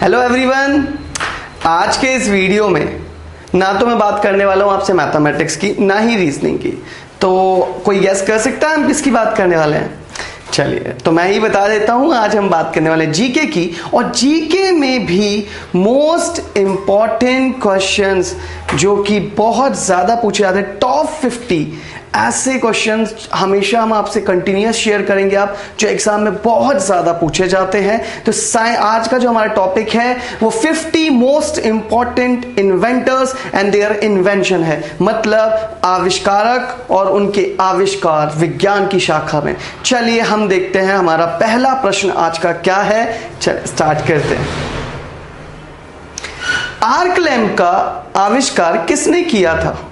Hello everyone आज के इस वीडियो में ना तो मैं बात करने वाला हूँ आपसे मैथमेटिक्स की, ना ही रीजनिंग की। तो कोई गैस कर सकता है हम किसकी बात करने वाले हैं? चलिए तो मैं ही बता देता हूँ, आज हम बात करने वाले जीके की। और जीके में भी मोस्ट इंपॉर्टेंट क्वेश्चंस जो कि बहुत ज़्यादा पूछे जाते हैं टॉप फिफ्टी ऐसे क्वेश्चन हमेशा हम आपसे कंटिन्यूस शेयर करेंगे आप, जो एग्ज़ाम में बहुत ज़्यादा पूछे जाते हैं। तो आज का जो हमारा टॉपिक है, वो 50 most important inventors and their invention है। मतलब आविष्कारक और उनके आविष्कार, विज्ञान की शाखा में। चलिए, हम देखते हैं हमारा पहला प्रश्न आज का क्या है? चलिए स्टार्ट करते हैं। आर्क लैम्प का आविष्कार किसने किया था?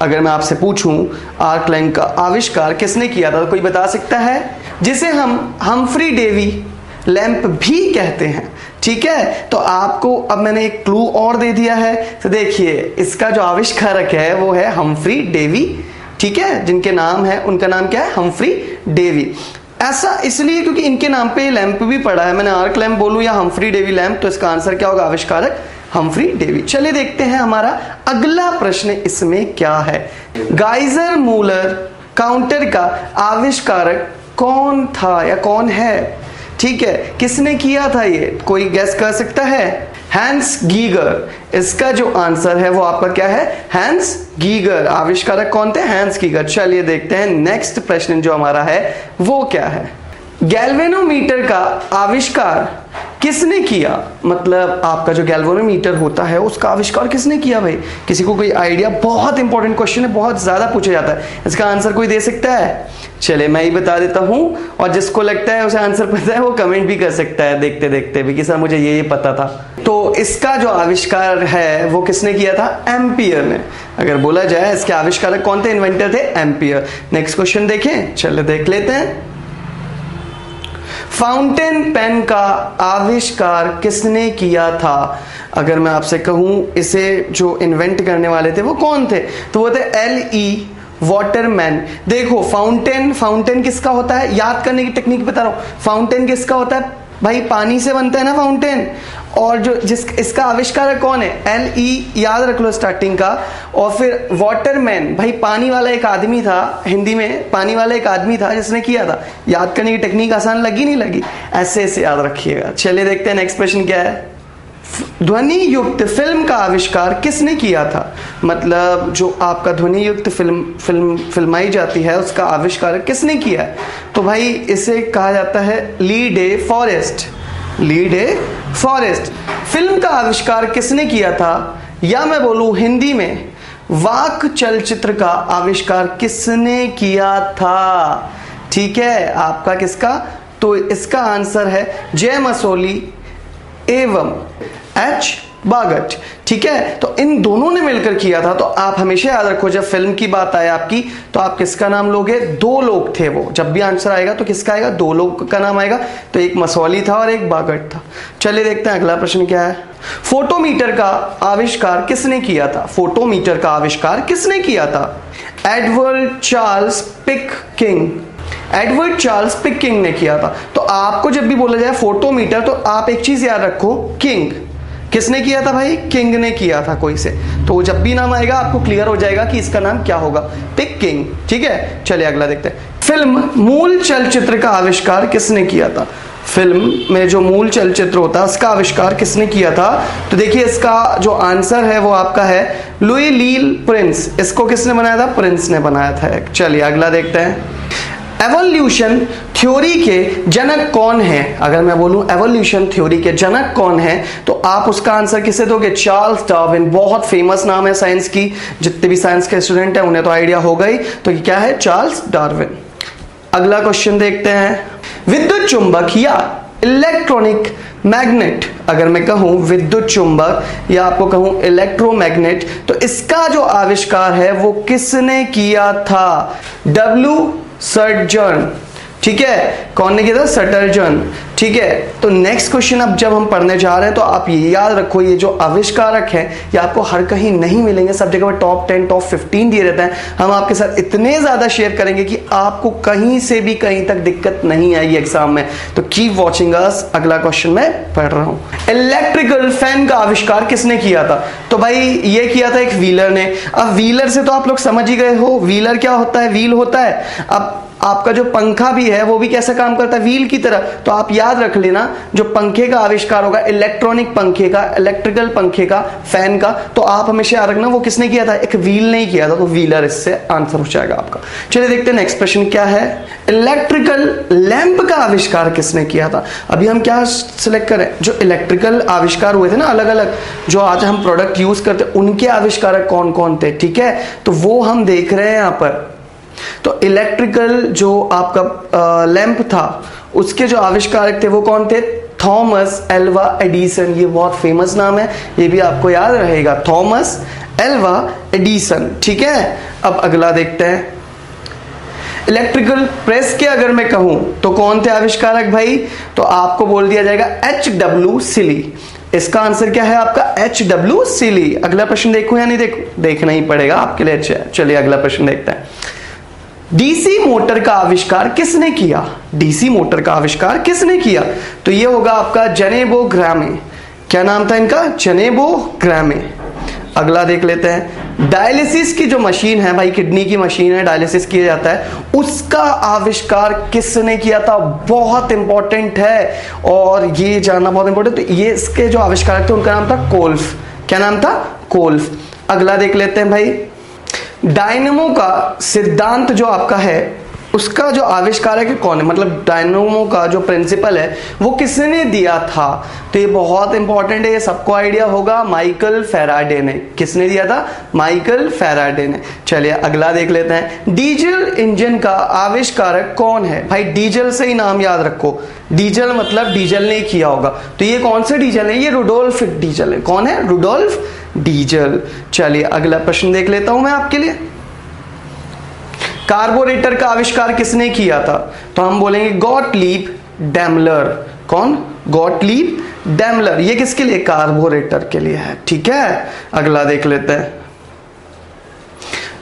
अगर मैं आपसे पूछूँ आर्क लैम्प का आविष्कार किसने किया था तो कोई बता सकता है? जिसे हम हमफ्री डेवी लैंप भी कहते हैं। ठीक है? तो आपको अब मैंने एक क्लू और दे दिया है। तो देखिए, इसका जो आविष्कारक है, वो है हमफ्री डेवी ठीक है? जिनके नाम है, उनका नाम क्या है? हमफ्री डेवी ऐसा इसलिए क्योंकि इनके नाम पे लैंप भी पड़ा है। मैंने आर्क लैंप बोलूँ या हमफ्री डेवी लैंप तो इसका आंसर क्या होगा? आविष्कारक हमफ्री डेवी। चलिए देखते हैं हमारा अगला प्रश्न इसमें क्या है। गाइजर मूलर काउंटर का आविष्कारक कौन था या कौन है? ठीक है, किसने किया था ये? कोई गैस कर सकता है? हैंस गीगर इसका जो आंसर है वो आपका क्या है? हैंस गीगर आविष्कारक कौन थे? हैंस गीगर चलिए देखते हैं नेक्स्ट प्रश्न जो हमारा है, वो क्या है? गैल्वेनोमीटर का आविष्कार किसने किया? मतलब आपका जो गैल्वेनोमीटर होता है, उसका आविष्कार किसने किया भाई? किसी को कोई आइडिया? बहुत इंपॉर्टेंट क्वेश्चन है, बहुत ज़्यादा पूछा जाता है। इसका आंसर कोई दे सकता है? चले, मैं ही बता देता हूँ, और जिसको लगता है उसे आंसर पता है, वो कमेंट भी कर सकता है, देखते देखते भी कि सर, मुझे ये ये पता था। तो इसका जो आविष्कार है, वो किसने किया था? एम्पियर ने। अगर बोला जाए, इसके आविष्कारक कौन थे? इन्वेंटर थे? एम्पियर नेक्स्ट क्वेश्चन देखें। चले, देख लेते हैं। फाउंटेन पेन का आविष्कार किसने किया था? अगर मैं आपसे कहूँ, इसे जो इन्वेंट करने वाले थे, वो कौन थे? तो वो थे एल ई वाटरमैन देखो फाउंटेन फाउंटेन किसका होता है? याद करने की टेक्निक बता रहा हूँ। फाउंटेन किसका होता है? भाई, पानी से बनता है ना फाउंटेन और जो जिस इसका आविष्कार कौन है? एल ई e, याद रख लो स्टार्टिंग का। और फिर वाटरमैन भाई पानी वाला एक आदमी था हिंदी में पानी वाला एक आदमी था जिसने किया था। याद करने की टेक्निक आसान लगी नहीं लगी? ऐसे ऐसे याद रखिएगा। चलिए देखते हैं नेक्स्ट क्वेश्चन क्या है। ध्वनि युक्त फ़िल्म का आविष्कार किसने किया था? मतलब जो आपका ध्वनि युक्त फ़िल्म फ़िल्म फिल्माई जाती है उसका आविष्कार किसने किया है? तो भाई इसे कहा जाता है Lee De Forest lead a Forest, film का आविष्कार किसने किया था? या मैं बोलू हिंदी में, वाक चलचित्र का आविष्कार किसने किया था? ठीक है, आपका किसका? तो इसका आंसर है जय मसोली एवं एच बागट, ठीक है? तो इन दोनों ने मिलकर किया था। तो आप हमेशा याद रखो, जब फ़िल्म की बात आए आपकी तो आप किसका नाम लोगे? दो लोग थे वो। जब भी आंसर आएगा तो किसका आएगा? दो लोग का नाम आएगा। तो एक मसौली था और एक बागट था। चलिए देखते हैं अगला प्रश्न क्या है। फोटोमीटर का आविष्कार किसने किया था? फोटोमीटर का आविष्कार किसने किया था? Edward Charles Pickering Edward Charles Pickering ने किया था। तो आपको जब भी बोला जाए फोटोमीटर तो आप एक चीज़ याद रखो, किंग। किसने किया था भाई? किंग ने किया था कोई से। तो जब भी नाम आएगा, आपको क्लियर हो जाएगा कि इसका नाम क्या होगा। पिक किंग ठीक है? चलिए अगला देखते हैं। फ़िल्म, मूल चलचित्र का आविष्कार किसने किया था? फ़िल्म में जो मूल चलचित्र होता है उसका आविष्कार किसने किया था? तो देखिए, इसका जो आंसर है, वो आपका है लुई लील प्रिंस। इसको किसने बनाया था? प्रिंस ने बनाया था। चलिए अगला देखते हैं। एवोल्यूशन थ्योरी के जनक कौन है? अगर मैं बोलूँ एवोल्यूशन थ्योरी के जनक कौन है तो आप उसका आंसर किसे दोगे? चार्ल्स डार्विन बहुत फ़ेमस नाम है साइंस की। जितने भी साइंस के स्टूडेंट हैं, उन्हें तो आइडिया ही तो क्या है? चार्ल्स डार्विन अगला क्वेश्चन देखते हैं। विद्युत चुंबक या इलेक्ट्रॉनिक मैग्नेट अगर मैं कहूँ विद्युत चुंबक या आपको कहूँ इलेक्ट्रोमैग्नेट तो इसका जो आविष्कार है, वो किसने किया था? डब्ल्यू सर्जन ठीक है? कौन ने किया था? सटरजन। ठीक है? तो नेक्स्ट क्वेश्चन अब जब हम पढ़ने जा रहे हैं तो आप ये याद रखो, ये जो आविष्कारक है, ये आपको हर कहीं नहीं मिलेंगे। सब जगह पर टॉप टेन टॉप फिफ्टीन दिए रहते हैं। हम आपके साथ इतने ज़्यादा शेयर करेंगे कि आपको कहीं से भी कहीं तक दिक्कत नहीं आएगी एग्ज़ाम में। तो कीप वॉचिंग अस अगला क्वेश्चन मैं पढ़ रहा हूँ। इलेक्ट्रिकल फ़ैन का आविष्कार किसने किया था? तो भाई, ये किया था एक व्हीलर ने। अब व्हीलर से तो आप लोग समझ ही गए हो व्हीलर क्या होता है? व्हील होता है। अब आपका जो पंखा भी है, वो भी कैसे काम करता है? व्हील की तरह। तो आप याद रख लेना, जो पंखे का आविष्कार होगा इलेक्ट्रॉनिक पंखे का इलेक्ट्रिकल पंखे का फ़ैन का तो आप हमेशा याद रखना, वो किसने किया था? एक व्हील नहीं किया था तो व्हीलर इससे आंसर हो जाएगा आपका। चलिए देखते हैं नेक्स्ट प्रश्न क्या है? इलेक्ट्रिकल लैंप का आविष्कार किसने किया था? अभी हम क्या सिलेक्ट करें? जो इलेक्ट्रिकल आविष्कार हुए थे ना अलग अलग जो आज हम प्रोडक्ट यूज़ करते, उनके आविष्कारक कौन कौन थे? ठीक है? तो वो हम देख रहे हैं यहाँ पर। तो इलेक्ट्रिकल जो आपका लैंप था, उसके जो आविष्कारक थे वो कौन थे? Thomas Alva Edison. ये बहुत फ़ेमस नाम है। ये भी आपको याद रहेगा। Thomas Alva Edison. ठीक है? अब अगला देखते हैं। इलेक्ट्रिकल प्रेस के अगर मैं कहूँ तो कौन थे आविष्कारक भाई? तो आपको बोल दिया जाएगा एच डब्ल्यू सिली इसका आंसर क्या है आपका? एच डब्ल्यू सिली अगला प्रश्न देखो या नहीं देखो? देखना ही पड़ेगा आपके लिए। अच्छा चलिए अगला प्रश्न देखते हैं। डीसी मोटर का आविष्कार किसने किया? डीसी मोटर का आविष्कार किसने किया? तो ये होगा आपका जनेबो ग्रामे। क्या नाम था इनका? जनेबो ग्रामे। अगला देख लेते हैं। डायलिसिस की जो मशीन है भाई, किडनी की मशीन है, डायलिसिस किया जाता है। उसका आविष्कार किसने किया था? बहुत इंपॉर्टेंट है। और ये जानना बहुत इंपॉर्टेंट तो ये इसके जो आविष्कार थे, उनका नाम था कोल्फ। क्या नाम था? कोल्फ। अगला देख लेते हैं भाई। डायनमो का सिद्धांत जो आपका है, उसका जो आविष्कारक है कौन है? मतलब डायनमो का जो प्रिंसिपल है, वो किसने दिया था? तो ये बहुत इंपॉर्टेंट है, ये सबको आइडिया होगा माइकल फेराडे ने। किसने दिया था? माइकल फेराडे ने। चलिए, अगला देख लेते हैं। डीजल इंजन का आविष्कारक कौन है? भाई, डीजल से ही नाम याद रखो। डीजल मतलब डीजल ने किया होगा। तो ये कौन से डीजल है? ये रुडोल्फ डीजल है। कौन है? Rudolf Diesel. चलिए, अगला प्रश्न देख लेता हूँ मैं आपके लिए। कार्बोरेटर का आविष्कार किसने किया था? तो हम बोलेंगे गॉटलीप डैमलर। कौन? Gottlieb Daimler. ये किसके लिए? कार्बोरेटर के लिए है। ठीक है? अगला देख लेते हैं।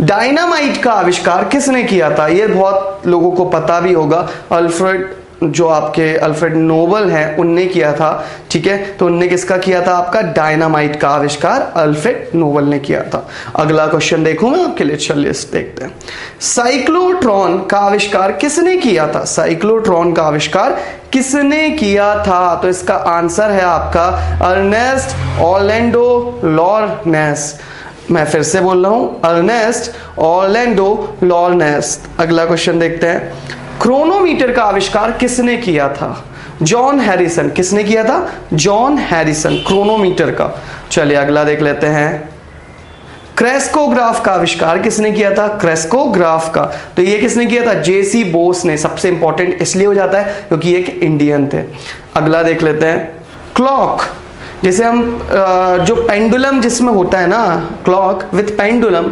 डायनामाइट का आविष्कार किसने किया था? यह बहुत लोगों को पता भी होगा। अल्फ्रेड जो आपके अल्फ्रेड नोबल हैं, उनने किया था, ठीक है? तो उनने किसका किया था आपका? डायनामाइट का आविष्कार अल्फ्रेड नोबल ने किया था। अगला क्वेश्चन देखूँ मैं आपके लिए? चलिए देखते हैं। साइक्लोट्रॉन का आविष्कार किसने किया था? साइक्लोट्रॉन का आविष्कार किसने किया था? तो इसका आंसर है आपका अर्नेस्ट ऑलेंडो लॉर्नेस मैं फिर से बोल रहा हूँ अर्नेस्ट ऑलेंडो लॉर्नेस्ट अगला क्वेश्चन देखते हैं। क्रोनोमीटर का आविष्कार किसने किया था? John Harrison. किसने किया था? जॉन हैरिसन, क्रोनोमीटर का। चलिए अगला देख लेते हैं। क्रेस्कोग्राफ का आविष्कार किसने किया था? क्रेस्कोग्राफ का। तो ये किसने किया था? जेसी बोस ने। सबसे इंपॉर्टेंट इसलिए हो जाता है क्योंकि एक इंडियन थे। अगला देख लेते हैं। क्लॉक जैसे हम जो पेंडुलम जिसमें होता है ना क्लॉक विथ पेंडुलम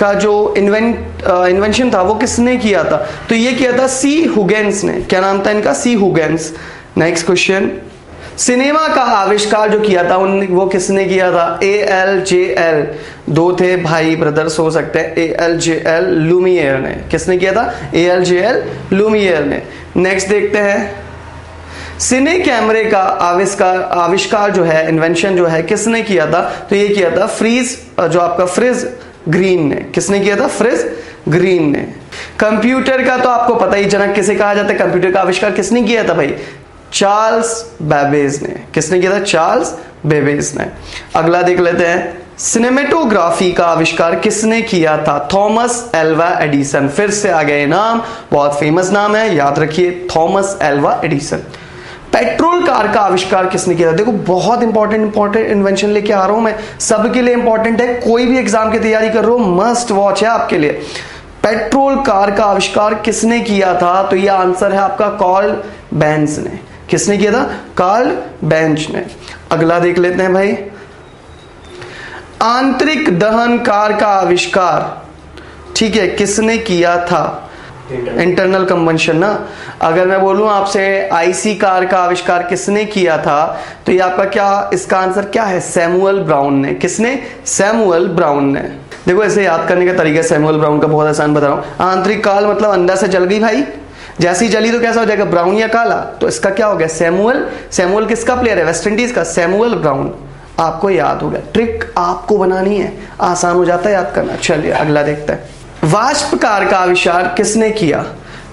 का जो इन्वेंट इन्वेंशन था, वो किसने किया था? तो ये किया था सी हुगेंस ने। क्या नाम था इनका? C Huygens next question cinema का आविष्कार जो किया था, उन, वो किसने किया था? ए एल जे एल दो थे भाई ब्रदर्स हो सकते हैं। A L J L Lumiere ने। किसने किया था? A L J L Lumiere ने। नेक्स्ट देखते हैं। सिने कैमरे का आविष्कार आविष्कार जो है इन्वेंशन जो है, किसने किया था? तो ये किया था फ्रीज जो आपका फ्रिज ग्रीन ने। किसने किया था? फ्रिज? ग्रीन ने। कंप्यूटर का तो आपको पता ही, जनक किसे कहा जाता है? कंप्यूटर का आविष्कार किसने किया था भाई? चार्ल्स बेबेज ने। किसने किया था? चार्ल्स बेबेज ने। अगला देख लेते हैं। सिनेमेटोग्राफी का आविष्कार किसने किया था? Thomas Alva Edison. फिर से आ गए नाम। बहुत फ़ेमस नाम है। याद रखिए, Thomas Alva Edison. Petrol car का आविष्कार किसने किया देखो, बहुत इंपॉर्टेंट इंपॉर्टेंट इन्वेंशन लेके आ रहा हूँ मैं। सबके लिए इंपॉर्टेंट है। कोई भी एग्ज़ाम की तैयारी कर रहे हो मस्ट वॉच है आपके लिए। पेट्रोल कार का आविष्कार किसने किया था? तो यह आंसर है आपका कॉल बेंच ने। किसने किया था? कार्ल बेंच ने। अगला देख लेते हैं भाई। आंतरिक दहन कार का आविष्कार, ठीक है, किसने किया था? इंटरनल कंबंशन ना? अगर मैं बोलूँ आपसे आईसी कार का आविष्कार किसने किया था तो ये आपका क्या, इसका आंसर क्या है? सैमुअल ब्राउन ने। किसने? सैमुअल ब्राउन ने। देखो ऐसे याद करने का तरीका सैमुअल ब्राउन का बहुत आसान बता रहा हूँ। आंतरिक काल मतलब अंदर से जल गई भाई। जैसी जली तो कैसा हो जाएगा? ब्राउन या काला? तो इसका क्या हो गया? सैमुअल सैमुअल किसका प्लेयर है? वेस्ट इंडीज का। सैमुअल ब्राउन आपको याद हो गया। ट्रिक आपको बनानी है। आसान हो जाता है याद करना। चलिए, अगला देखते हैं। वाष्पकार का आविष्कार किसने किया?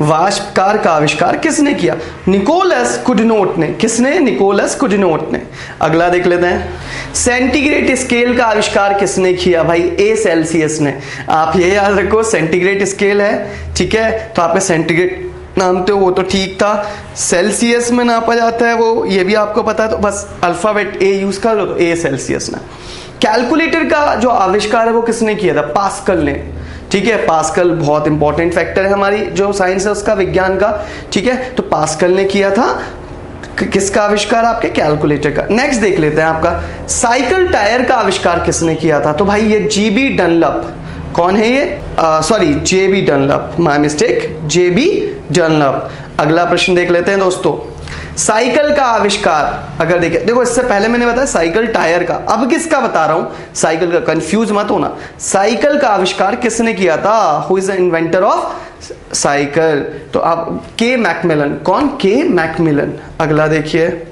वाष्पकार का आविष्कार किसने किया? निकोलस कुडनोट ने। किसने? निकोलस कुडनोट ने। अगला देख लेते हैं। सेंटीग्रेड स्केल का आविष्कार किसने किया भाई? ए सेल्सियस ने। आप ये याद रखो सेंटीग्रेड स्केल है, ठीक है? तो आपका सेंटीग्रेड नामते हो, वो तो ठीक था। सेल्सियस में नापा जाता है वो, ये भी आपको पता है तो बस अल्फ़ाबेट ए यूज़ कर लो तो ए सेल्सियस ना। कैलकुलेटर का जो आविष्कार है वो किसने किया था? पास्कल ने। ठीक है पास्कल बहुत इंपॉर्टेंट फैक्टर है हमारी, जो साइंस है उसका, विज्ञान का, ठीक है? तो पास्कल ने किया था किसका आविष्कार आपके? कैलकुलेटर का। नेक्स्ट देख लेते हैं आपका। साइकिल टायर का आविष्कार किसने किया था? तो भाई ये जीबी डनलप कौन है ये? Sorry JB Dunlop my mistake JB Dunlop अगला प्रश्न देख लेते हैं दोस्तों। साइकिल का आविष्कार। अगर देखें देखो, इससे पहले मैंने बताया साइकिल टायर का। अब किसका बता रहा हूँ? साइकिल का कंफ्यूज मत होना। साइकिल का आविष्कार किसने किया था? Who is inventor of cycle? तो अब के मैकमिलन कौन? के मैकमिलन अगला देखिए।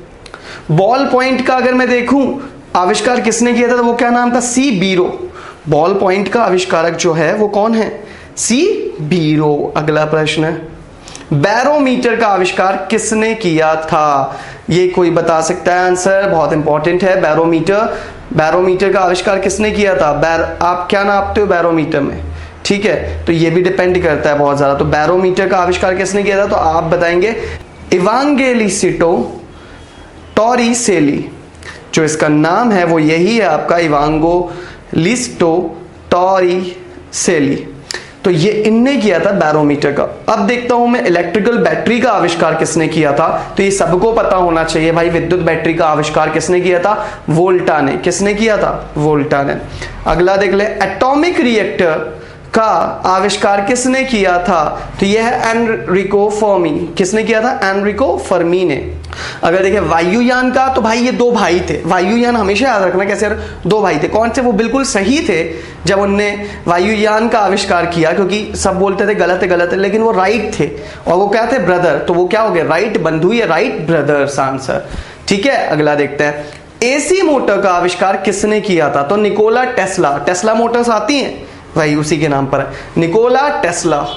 बॉल पॉइंट का अगर मैं देखूँ, आविष्कार किसने किया था? तो वो क्या नाम था? सी बीरो बॉल पॉइंट का आविष्कारक जो है, वो कौन है? सी बीरो अगला प्रश्न। है बैरोमीटर का आविष्कार किसने किया था? ये कोई बता सकता है? आंसर बहुत इंपॉर्टेंट है। बैरोमीटर बैरोमीटर का आविष्कार किसने किया था? बैर आप क्या नापते हो बैरोमीटर में? ठीक है तो ये भी डिपेंड करता है बहुत ज़्यादा। तो बैरोमीटर का आविष्कार किसने किया था? तो आप बताएँगे। इवांगेली सिटो टॉरी सेली जो इसका नाम है, वो यही है आपका। इवांगो लिस्टो टॉरी सेली तो ये इनने किया था बैरोमीटर का। अब देखता हूँ मैं इलेक्ट्रिकल बैटरी का आविष्कार किसने किया था? तो ये सबको पता होना चाहिए भाई, विद्युत बैटरी का आविष्कार किसने किया था? वोल्टा ने। किसने किया था? वोल्टा ने। अगला देख ले एटॉमिक रिएक्टर का आविष्कार किसने किया था? तो यह है एनरिको फर्मी। किसने किया था? एनरिको फर्मी ने। अगर देखें वायुयान का तो भाई ये दो भाई थे। वायुयान हमेशा याद रखना कैसे दो भाई थे। कौन से? वो बिल्कुल सही थे जब उनने वायुयान का आविष्कार किया, क्योंकि सब बोलते थे गलत है गलत है, लेकिन वो राइट थे। और वो क्या थे? ब्रदर। तो वो क्या हो गया राइट बंधु या राइट ब्रदर्स आंसर। ठीक है, अगला देखते हैं। एसी मोटर का आविष्कार किसने किया था? तो निकोला टेस्ला। टेस्ला मोटर्स आती हैं। भाई, उसी के नाम पर है। Nikola Tesla.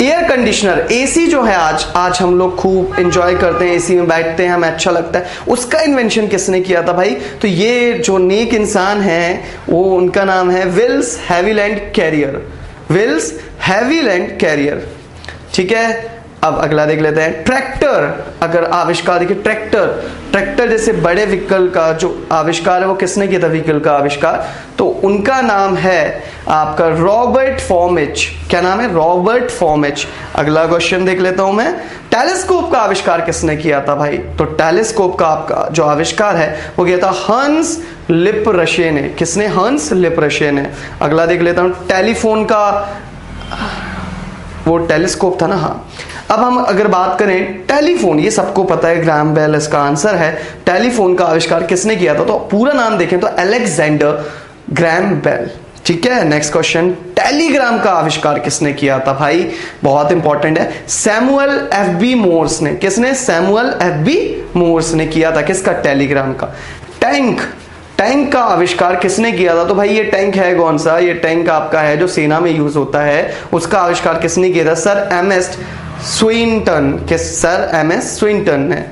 Air conditioner, AC जो है आज आज हम लोग खूब एंजॉय करते हैं, एसी में बैठते हैं, हमें अच्छा लगता है। उसका इन्वेंशन किसने किया था भाई? तो ये जो नेक इंसान है, वो उनका नाम है Willis Haviland Carrier Willis Haviland Carrier ठीक है? अब अगला देख लेते हैं। ट्रैक्टर, अगर आविष्कार, देखिए ट्रैक्टर ट्रैक्टर जैसे बड़े व्हीकल का जो आविष्कार है, वो किसने किया था व्हीकल का आविष्कार? तो उनका नाम है आपका रॉबर्ट फॉर्मिच। क्या नाम है? Robert Formich. अगला क्वेश्चन देख लेता हूँ मैं। टेलीस्कोप का आविष्कार किसने किया था भाई? तो टेलीस्कोप का आपका जो आविष्कार है, वो किया था हंस लिप रशे ने। किसने? हंस लिप रशे ने। अगला देख लेता हूँ। टेलीफोन का वो टेलीस्कोप था ना हाँ। अब हम अगर बात करें टेलीफोन, ये सबको पता है, ग्राम बेल इसका आंसर है। टेलीफोन का आविष्कार किसने किया था? तो पूरा नाम देखें तो अलेक्जेंडर ग्राम बेल। ठीक है नेक्स्ट क्वेश्चन टेलीग्राम का आविष्कार किसने किया था भाई? बहुत इंपॉर्टेंट है। सैमुअल एफ़ बी मोर्स ने, किसने? सैमुअल एफ़ बी मोर्स ने किया था किसका? टेलीग्राम का। टैंक टैंक का आविष्कार किसने किया था? तो भाई ये टैंक है कौन सा? ये टैंक आपका है, जो सेना में यूज़ होता है, उसका आविष्कार किसने किया था? Sir M S Swinton. किस सर एम एस स्विंटन ने।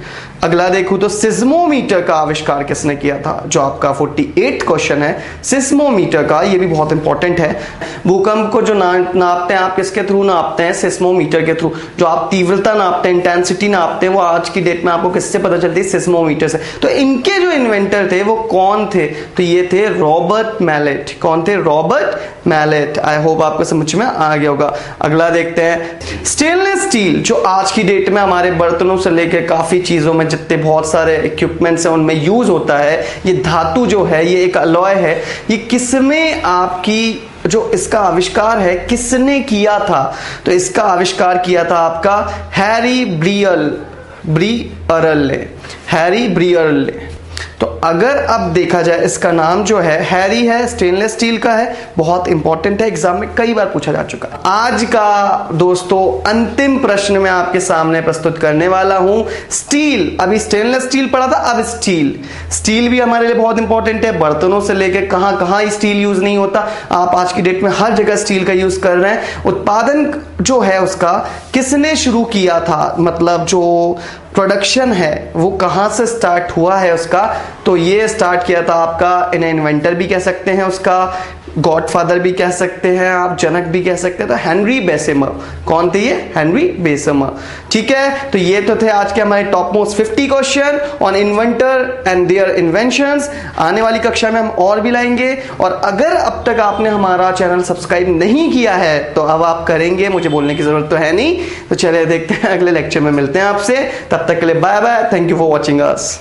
अगला देखूँ तो सिस्मोमीटर का आविष्कार किसने किया था? जो आपका 48 क्वेश्चन है सिस्मोमीटर का ये भी बहुत इंपॉर्टेंट है। भूकंप को जो ना, नापते हैं आप किसके थ्रू नापते हैं? सिस्मोमीटर के थ्रू जो आप तीव्रता नापते हैं इंटेंसिटी नापते हैं वो आज की डेट में आपको किससे पता चलती है? सिस्मोमीटर से। तो इनके जो इन्वेंटर थे वो कौन थे? तो ये थे रॉबर्ट मैलेट। कौन थे? Robert mallet. आई होप आपको समझ में आ गया होगा। अगला देखते हैं। स्टेनलेस स्टील जो आज की डेट में हमारे बर्तनों से लेकर काफ़ी चीज़ों में जितने बहुत सारे इक्विपमेंट्स हैं, उनमें यूज़ होता है। ये धातु जो है, ये एक अलॉय है। ये किसमें आपकी जो इसका आविष्कार है, किसने किया था? तो इसका आविष्कार किया था आपका Harry Brearley Brearley Harry Brearley. तो अगर अब देखा जाए, इसका नाम जो है, हैरी है स्टेनलेस स्टील का है, बहुत इंपॉर्टेंट है एग्ज़ाम में कई बार पूछा जा चुका है। आज का दोस्तों, अंतिम प्रश्न मैं आपके सामने प्रस्तुत करने वाला हूँ। स्टील अभी स्टेनलेस स्टील पड़ा था, अब स्टील स्टील भी हमारे लिए बहुत इंपॉर्टेंट है, बर्तनों से लेकर कहाँ कहाँ स्टील यूज़ नहीं होता। आप आज की डेट में हर जगह स्टील का यूज़ कर रहे हैं। उत्पादन जो है उसका, किसने शुरू किया था? मतलब जो प्रोडक्शन है, वो कहाँ से स्टार्ट हुआ है उसका? तो ये स्टार्ट किया था आपका, इन्हें इन्वेंटर भी कह सकते हैं उसका गॉडफादर भी कह सकते हैं आप, जनक भी कह सकते हैं। तो हेनरी बेसेमर कौन थे ये? हेनरी बेसेमर ठीक है तो ये तो थे आज के हमारे top most 50 question on inventor and their inventions आने वाली कक्षा में हम और भी लाएँगे, और अगर अब तक आपने हमारा चैनल सब्सक्राइब नहीं किया है तो अब आप करेंगे, मुझे बोलने की ज़रूरत तो है नहीं। तो चले देखते हैं, अगले लेक्चर में मिलते हैं आपसे। तब तक के लिए bye bye thank you for watching us